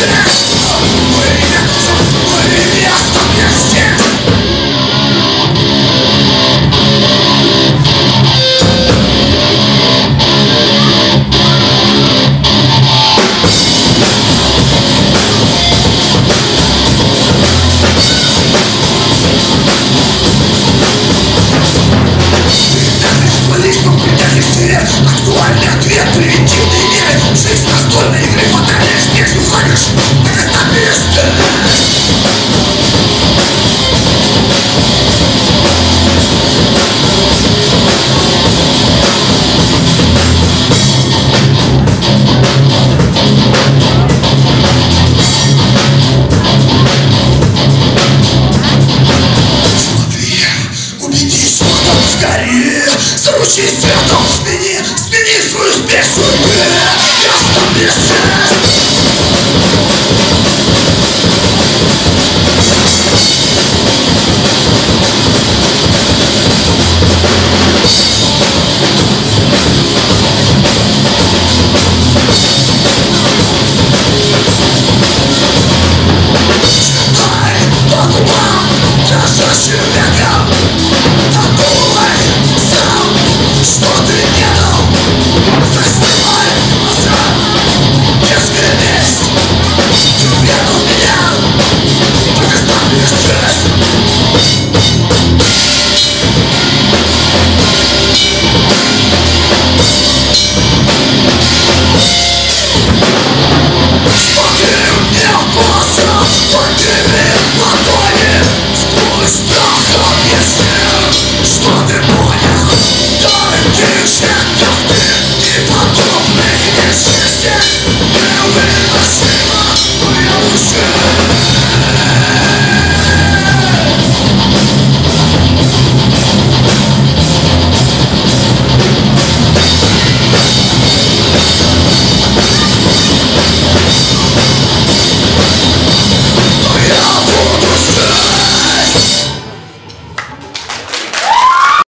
Yes! Чистятом смени, смени свою спесь судьбы Ясно Читай, документ, держи человека Такого Что ты делал?